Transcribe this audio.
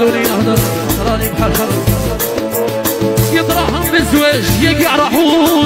سوري نهضر راني بحال خضر يطرحهم بالزواج يقع راحوهم